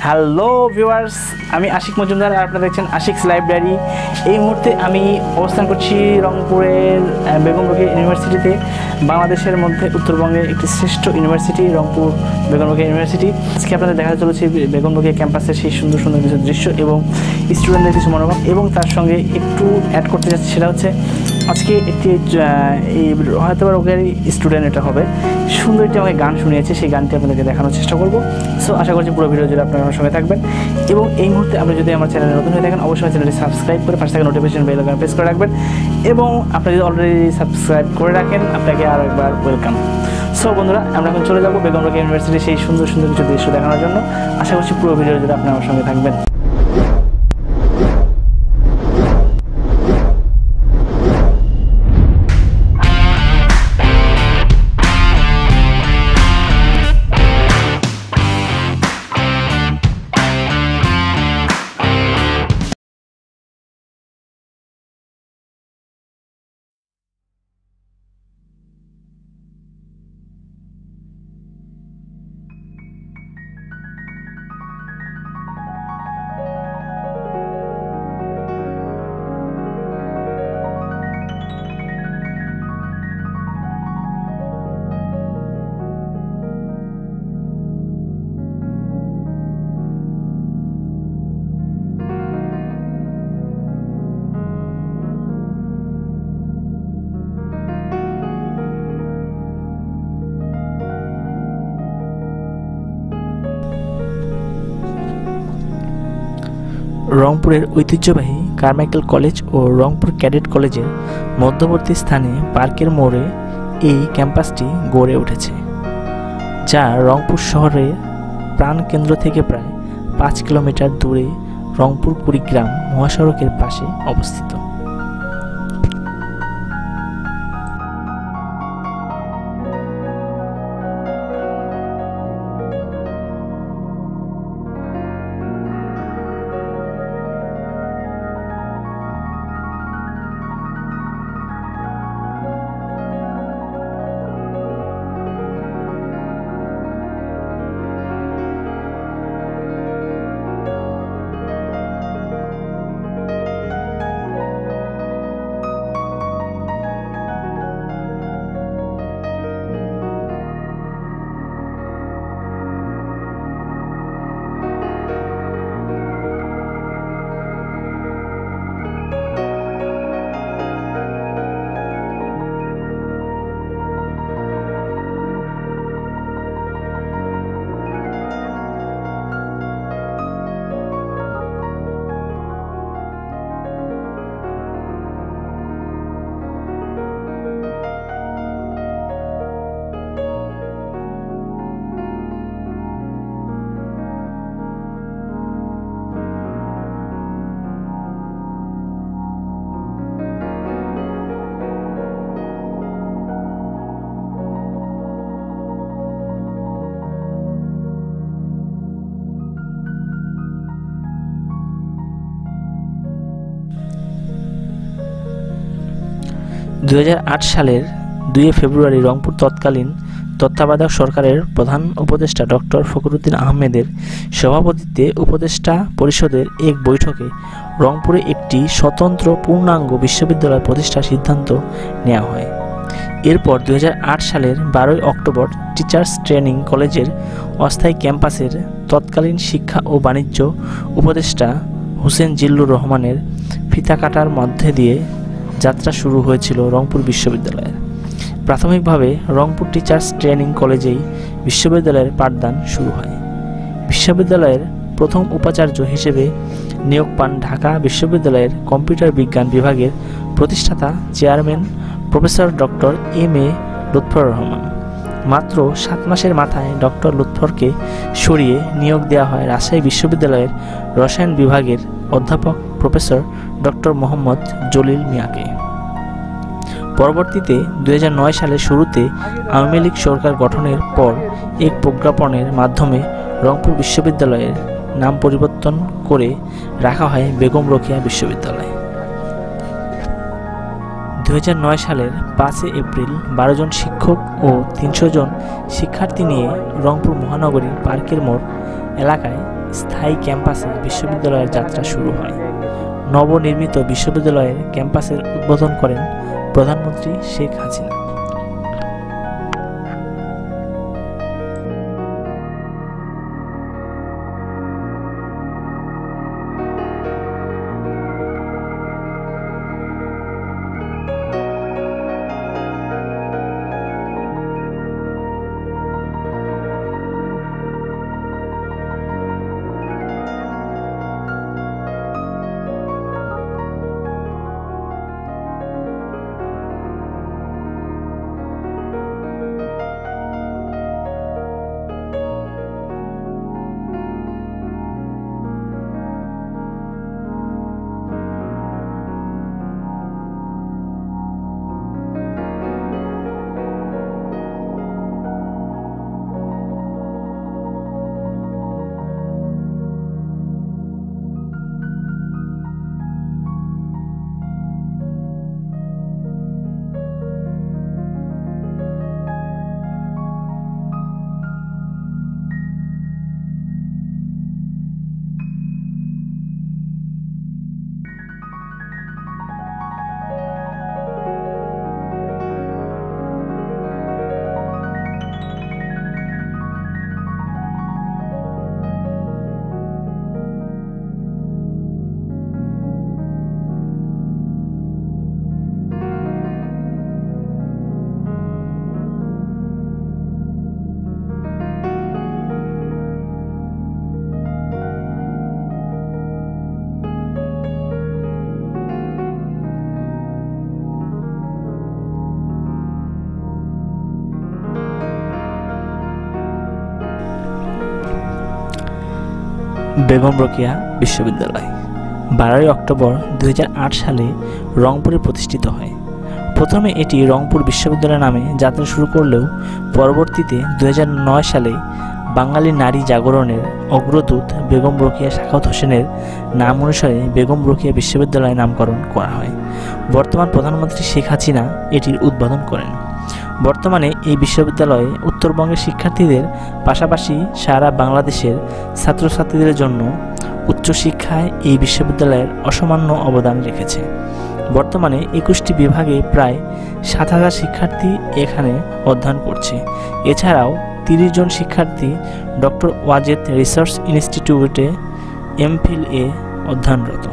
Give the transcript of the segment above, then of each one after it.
Hello viewers আমি আশিক মজুমদার আর আপনারা দেখছেন আশিকস লাইব্রেরি। এই মুহূর্তে আমি অবস্থান করছি রংপুরের আহ, বেগম রোকেয়া ইউনিভার্সিটিতে। বাংলাদেশের মধ্যে উত্তরবঙ্গের একটি শ্রেষ্ঠ ইউনিভার্সিটি রংপুর বেগম রোকেয়া ইউনিভার্সিটি। আজকে আপনাদের দেখাতে চলেছে বে- বেগম রোকেয়া ক্যাম্পাসের সেই সুন্দর সুন্দর কিছু দৃশ্য এবং স্টুডেন্টদের কিছু মনোভাব এবং তার সঙ্গে একটু অ্যাড করতে যাচ্ছি সেটা হচ্ছে আজকে একটি হয়তো বা রোগের স্টুডেন্ট এটা হবে। সুন্দর একটি আমাকে গান শুনিয়েছে, সেই গানটি আপনাদেরকে দেখানোর চেষ্টা করব। সো আশা করছি পুরো ভিডিও জুড়ে আপনারা আমার সঙ্গে থাকবেন। এবং এই মুহূর্তে আপনি যদি আমার চ্যানেলে নতুন হয়ে থাকেন, অবশ্যই চ্যানেলটি সাবস্ক্রাইব করে পাশে থাকা নোটিফিকেশন বেল আইকন প্রেস করে রাখবেন। এবং আপনি যদি অলরেডি সাবস্ক্রাইব করে রাখেন, আপনাকে আরও একবার ওয়েলকাম সো বন্ধুরা, আমরা এখন চলে যাব বেগম ইউনিভার্সিটির সেই সুন্দর সুন্দর কিছু দৃশ্য দেখানোর জন্য। আশা করছি পুরো ভিডিও জুড়ে আপনি আমার সঙ্গে থাকবেন। রংপুরের ঐতিহ্যবাহী কারমাইকেল কলেজ ও রংপুর ক্যাডেট কলেজের মধ্যবর্তী স্থানে পার্কের মোড়ে এই ক্যাম্পাসটি গড়ে উঠেছে, যা রংপুর শহরের প্রাণকেন্দ্র থেকে প্রায় পাঁচ কিলোমিটার দূরে রংপুর কুড়িগ্রাম মহাসড়কের পাশে অবস্থিত। দুই হাজার আট সালের দুই ফেব্রুয়ারি রংপুর তৎকালীন তত্ত্বাবধায়ক সরকারের প্রধান উপদেষ্টা ডক্টর ফখরুদ্দিন আহমেদের সভাপতিত্বে উপদেষ্টা পরিষদের এক বৈঠকে রংপুরে একটি স্বতন্ত্র পূর্ণাঙ্গ বিশ্ববিদ্যালয় প্রতিষ্ঠার সিদ্ধান্ত নেওয়া হয়। এরপর দু হাজার আট সালের বারোই অক্টোবর টিচার্স ট্রেনিং কলেজের অস্থায়ী ক্যাম্পাসের তৎকালীন শিক্ষা ও বাণিজ্য উপদেষ্টা হোসেন জিল্লুর রহমানের ফিতা কাটার মধ্যে দিয়ে যাত্রা শুরু হয়েছিল রংপুর বিশ্ববিদ্যালয়ের প্রাথমিকভাবে রংপুর টিচার্স ট্রেনিং কলেজেই বিশ্ববিদ্যালয়ের পাঠদান শুরু হয়। বিশ্ববিদ্যালয়ের প্রথম উপাচার্য হিসেবে নিয়োগ পান ঢাকা বিশ্ববিদ্যালয়ের কম্পিউটার বিজ্ঞান বিভাগের প্রতিষ্ঠাতা chairman professor doctor M A Lutfar Rahman. মাত্র সাত মাসের মাথায় ডক্টর লুৎফরকে সরিয়ে নিয়োগ দেওয়া হয় রাজশাহী বিশ্ববিদ্যালয়ের রসায়ন বিভাগের অধ্যাপক প্রফেসর ডক্টর মোহাম্মদ জলিল মিয়াকে। পরবর্তীতে দুই হাজার নয় সালের শুরুতে আওয়ামী লীগ সরকার গঠনের পর এক প্রজ্ঞাপনের মাধ্যমে রংপুর বিশ্ববিদ্যালয়ের নাম পরিবর্তন করে রাখা হয় বেগম রোকেয়া বিশ্ববিদ্যালয়। দু হাজার নয় সালের পাঁচই এপ্রিল বারো জন শিক্ষক ও তিনশো জন শিক্ষার্থী নিয়ে রংপুর মহানগরী পার্কের মোড় এলাকায় স্থায়ী ক্যাম্পাসে বিশ্ববিদ্যালয়ের যাত্রা শুরু হয়। নবনির্মিত বিশ্ববিদ্যালয়ের ক্যাম্পাসের উদ্বোধন করেন প্রধানমন্ত্রী শেখ হাসিনা। বেগম রোকেয়া বিশ্ববিদ্যালয়। বারোই অক্টোবর দু হাজার আট সালে রংপুরে প্রতিষ্ঠিত হয়। প্রথমে এটি রংপুর বিশ্ববিদ্যালয় নামে যাত্রা শুরু করলেও পরবর্তীতে দু হাজার নয় সালে বাঙালি নারী জাগরণের অগ্রদূত বেগম রোকেয়া শাখাত হোসেনের নাম অনুসারে বেগম রোকেয়া বিশ্ববিদ্যালয় নামকরণ করা হয়। বর্তমান প্রধানমন্ত্রী শেখ হাসিনা এটির উদ্বোধন করেন। বর্তমানে এই বিশ্ববিদ্যালয়ে উত্তরবঙ্গের শিক্ষার্থীদের পাশাপাশি সারা বাংলাদেশের ছাত্রছাত্রীদের জন্য উচ্চশিক্ষায় এই বিশ্ববিদ্যালয়ের অসামান্য অবদান রেখেছে। বর্তমানে একুশটি বিভাগে প্রায় সাত হাজার শিক্ষার্থী এখানে অধ্যয়ন করছে। এছাড়াও তিরিশ জন শিক্ষার্থী ডক্টর ওয়াজেদ রিসার্চ ইনস্টিটিউটে এমফিল এ অধ্যয়নরত।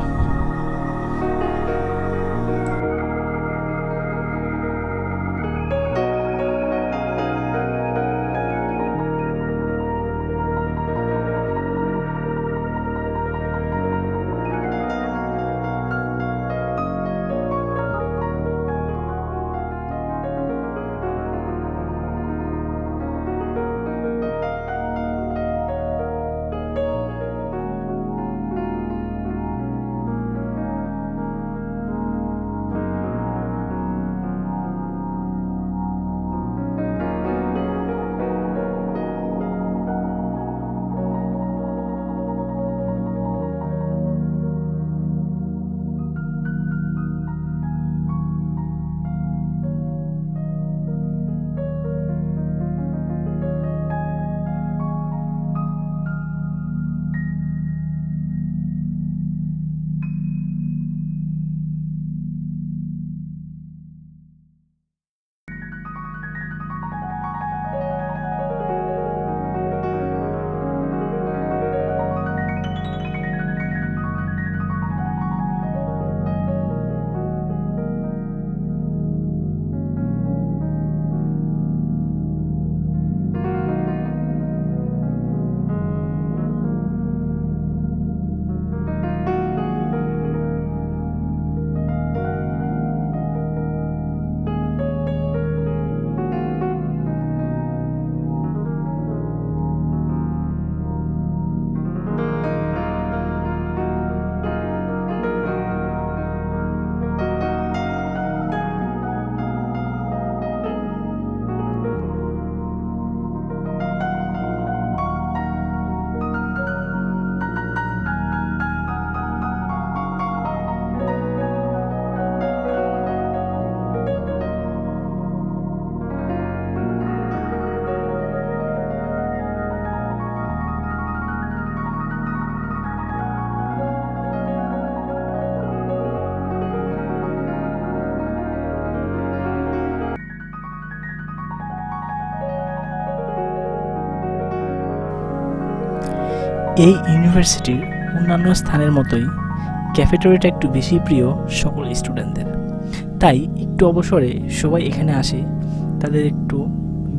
এই ইউনিভার্সিটির অন্যান্য স্থানের মতোই ক্যাফেটেরিয়াটা একটু বেশি প্রিয় সকল স্টুডেন্টদের। তাই একটু অবসরে সবাই এখানে আসে, তাদের একটু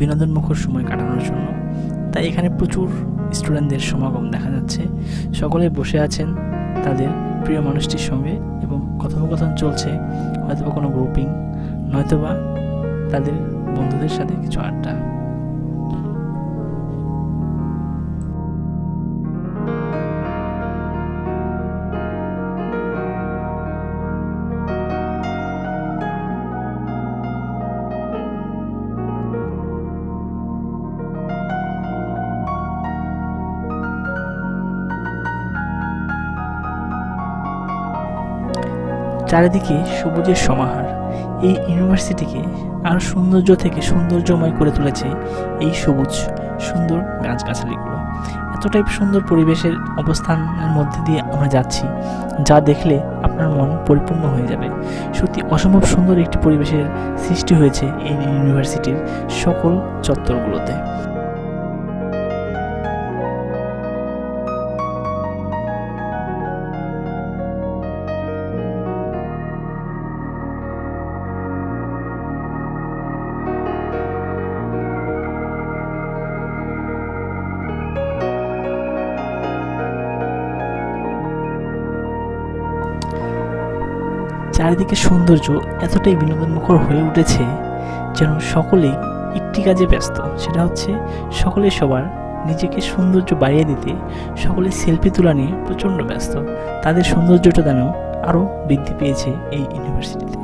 বিনোদনমুখর সময় কাটানোর জন্য। তাই এখানে প্রচুর স্টুডেন্টদের সমাগম দেখা যাচ্ছে। সকলে বসে আছেন তাদের প্রিয় মানুষটির সঙ্গে এবং কথোপকথন চলছে, হয়তোবা কোনো গ্রুপিং নয়তোবা তাদের বন্ধুদের সাথে কিছু আড্ডা। চারিদিকে সবুজের সমাহার। এই ইউনিভার্সিটিকে আরও সৌন্দর্য থেকে সৌন্দর্যময় করে তুলেছে এই সবুজ, সুন্দর গাছগাছালিগুলো। এতটাই সুন্দর পরিবেশের অবস্থানের মধ্যে দিয়ে আমরা যাচ্ছি, যা দেখলে আপনার মন পরিপূর্ণ হয়ে যাবে। সত্যি অসম্ভব সুন্দর একটি পরিবেশের সৃষ্টি হয়েছে এই ইউনিভার্সিটির সকল চত্বরগুলোতে। চারিদিকে সৌন্দর্য এতটাই বিনোদনমুখর হয়ে উঠেছে যেন সকলেই একটি কাজে ব্যস্ত। সেটা হচ্ছে সকলে সবার নিজেকে সৌন্দর্য বাড়িয়ে দিতে, সকলে সেলফি তোলা নিয়ে প্রচণ্ড ব্যস্ত। তাদের সৌন্দর্যটা যেন আরও বৃদ্ধি পেয়েছে এই ইউনিভার্সিটিতে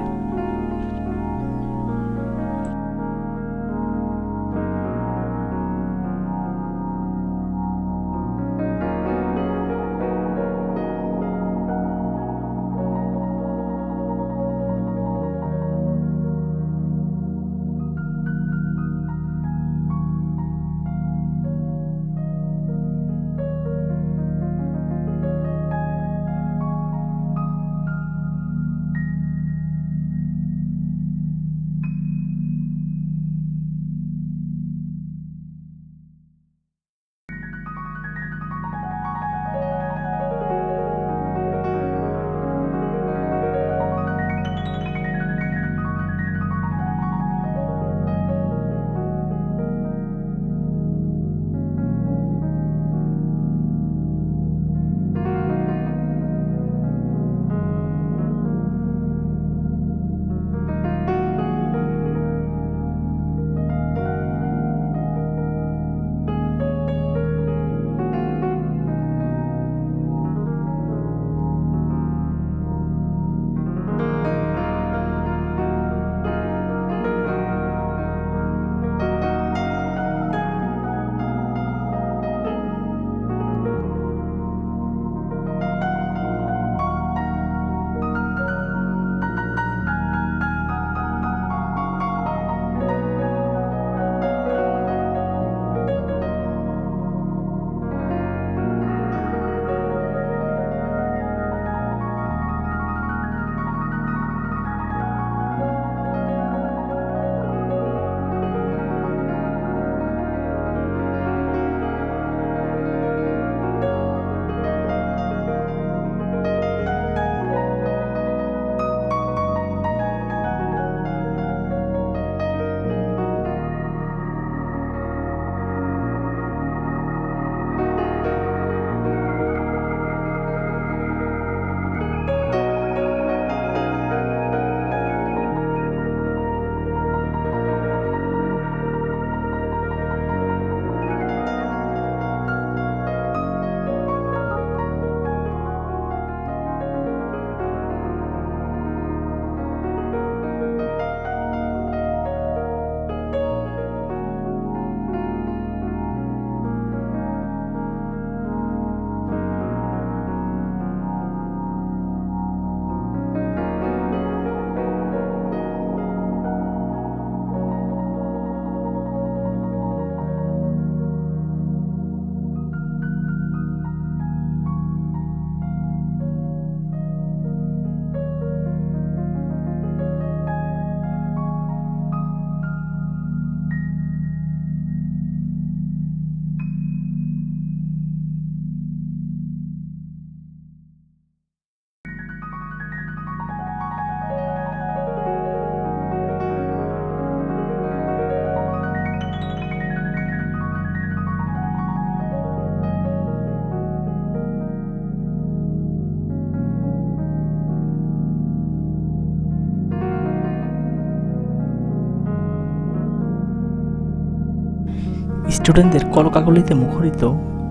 স্টুডেন্টদের কলকাকলিতে মুখরিত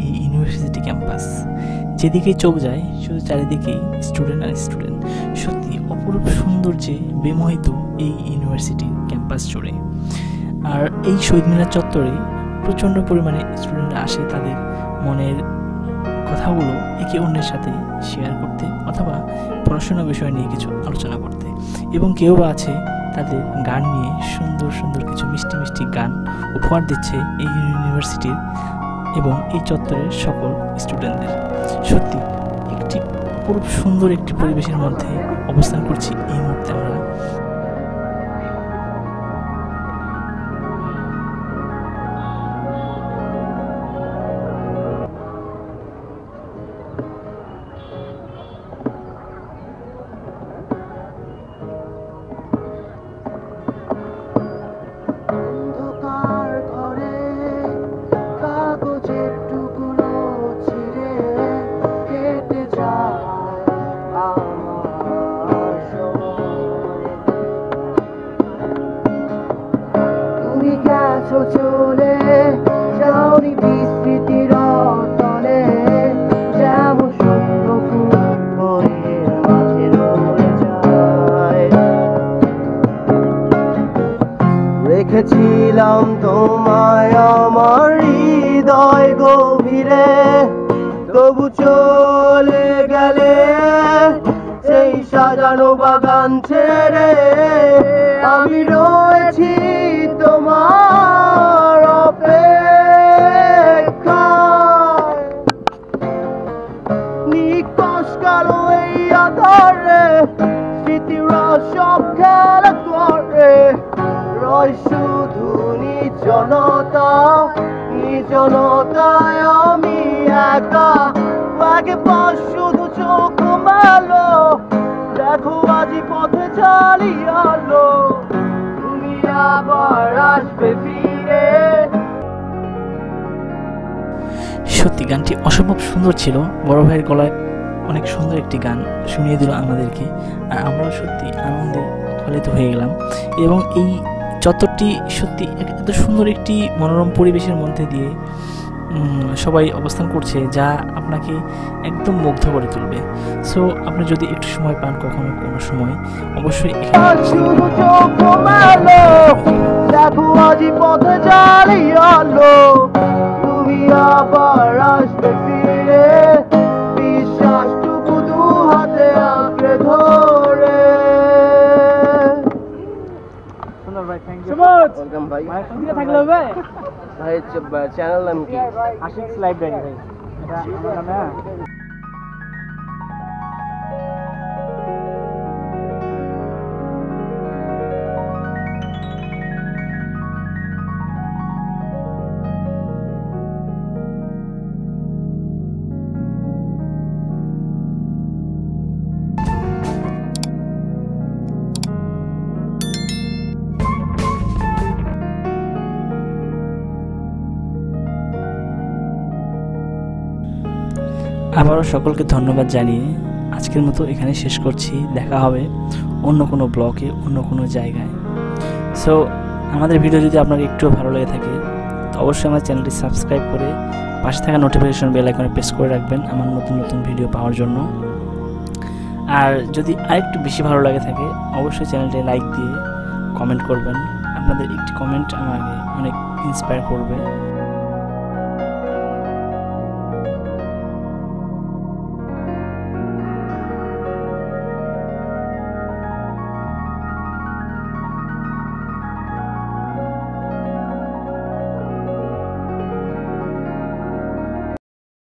এই ইউনিভার্সিটি ক্যাম্পাস। যেদিকেই চোখ যায়, শুধু চারিদিকেই স্টুডেন্ট আর স্টুডেন্ট। সত্যি অপরূপ সৌন্দর্যে বিমোহিত এই ইউনিভার্সিটি ক্যাম্পাস জুড়ে। আর এই শহীদ মিনার চত্বরে প্রচণ্ড পরিমাণে স্টুডেন্টরা আসে তাদের মনের কথাগুলো একে অন্যের সাথে শেয়ার করতে, অথবা পড়াশোনা বিষয় নিয়ে কিছু আলোচনা করতে। এবং কেউ বা আছে তাদের গান নিয়ে সুন্দর সুন্দর কিছু মিষ্টি মিষ্টি গান উপহার দিচ্ছে এই ইউনিভার্সিটির এবং এই চত্বরের সকল স্টুডেন্টদের সত্যি, একটি খুব সুন্দর একটি পরিবেশের মধ্যে অবস্থান করছি এই মুহূর্তে চলে নিকশ কালো এই আধারে, স্মৃতিরা সব খেলা করে। রয় শুধু নির্জনতা, নির্জনতায় আমি একা। লাগে পাশ শুধু চোখ মেলো, দেখো আজি পথে চালিয়ালো আবার আসবে সত্যি, গানটি অসম্ভব সুন্দর ছিল। বড় ভাইয়ের গলায় অনেক সুন্দর একটি গান শুনিয়ে দিল আমাদেরকে। আর আমরাও সত্যি আনন্দে উৎফুল্লিত হয়ে গেলাম। এবং এই চত্বরটি সত্যি এত সুন্দর একটি মনোরম পরিবেশের মধ্যে দিয়ে সবাই অবস্থান করছে যা আপনাকে একদম মুগ্ধ করে তুলবে। সো, আপনি যদি একটু সময় পান কখনো কোনো সময়, অবশ্যই আবার আসবে ইউ ওয়েলকাম ভাই। দিকে থাকলে হবে? ভাই চ্যানেল নাম কি? আশিক লাইব্রেরি ভাই। এটা আমার নামে আবারও সকলকে ধন্যবাদ জানিয়ে আজকের মতো এখানে শেষ করছি। দেখা হবে অন্য কোনো ব্লকে, অন্য কোনো জায়গায়। সো আমাদের ভিডিও যদি আপনার একটু ভালো লেগে থাকে, তো অবশ্যই আমার চ্যানেলটি সাবস্ক্রাইব করে পাশে থাকা নোটিফিকেশন বেল আইকনে প্রেস করে রাখবেন আমার নতুন নতুন ভিডিও পাওয়ার জন্য। আর যদি আরেকটু বেশি ভালো লাগে থাকে, অবশ্যই চ্যানেলটি লাইক দিয়ে কমেন্ট করবেন। আপনাদের একটি কমেন্ট আমাকে অনেক ইন্সপায়ার করবে।